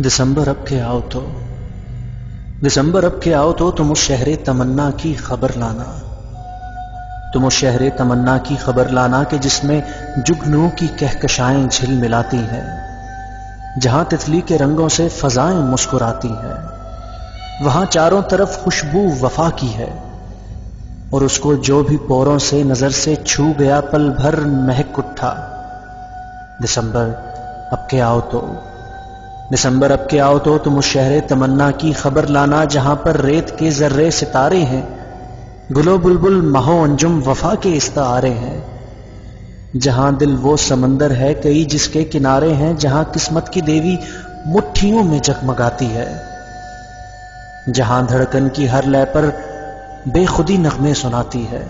दिसंबर अब के आओ तो। दिसंबर अब के आओ तो तुम उस शहर तमन्ना की खबर लाना। तुम उस शहर तमन्ना की खबर लाना कि जिसमें जुगनू की कहकशाएँ झिल मिलाती हैं, जहाँ तितली के रंगों से फजाएँ मुस्कुराती हैं। वहाँ चारों तरफ़ खुशबू वफा की है, और उसको जो भी पोरों से नज़र से छू गया पल भर महक उठा। दिसंबर अब के आओ तो। दिसंबर अब के आओ तो तुम उस शहर तमन्ना की खबर लाना जहाँ पर रेत के जर्रे सितारे हैं। गुलो बुलबुल महो अंजुम वफा के इस्तारे हैं। जहाँ दिल वो समंदर है कई जिसके किनारे हैं, जहाँ किस्मत की देवी मुट्ठियों में जगमगाती है। जहाँ धड़कन की हर लय पर बेखुदी नगमे सुनाती है।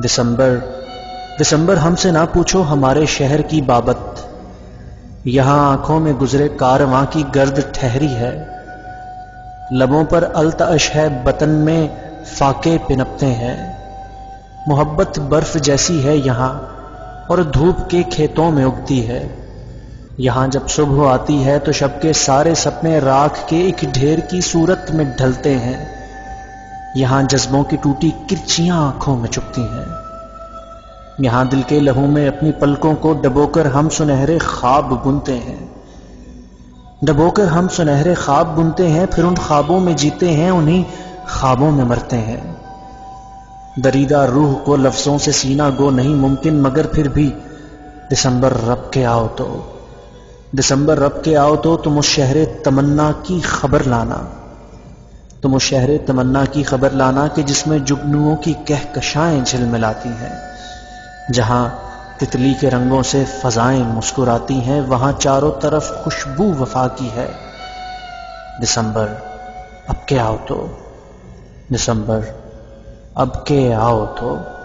दिसंबर दिसंबर हमसे ना पूछो हमारे शहर की बाबत। यहाँ आँखों में गुजरे कारवां की गर्द ठहरी है। लबों पर अल्तश है, बतन में फाके पिनपते हैं। मोहब्बत बर्फ़ जैसी है यहाँ, और धूप के खेतों में उगती है। यहाँ जब सुबह आती है तो शब के सारे सपने राख के एक ढेर की सूरत में ढलते हैं। यहाँ जज्बों की टूटी किरचियाँ आँखों में चुपती हैं। यहाँ दिल के लहू में अपनी पलकों को डबोकर हम सुनहरे ख्वाब बुनते हैं। डबोकर हम सुनहरे ख्वाब बुनते हैं, फिर उन ख्वाबों में जीते हैं, उन्हीं ख्वाबों में मरते हैं। दरीदा रूह को लफ्जों से सीना गो नहीं मुमकिन, मगर फिर भी दिसंबर रब के आओ तो। दिसंबर रब के आओ तो तुम उस शहर तमन्ना की खबर लाना। तुम उस शहर तमन्ना की खबर लाना कि जिसमें जुगनुओं की कहकशाएँ झिलमिलाती हैं। जहाँ तितली के रंगों से फजाएँ मुस्कुराती हैं, वहाँ चारों तरफ़ खुशबू वफा की है। दिसंबर, अब के आओ तो। दिसंबर, अब के आओ तो।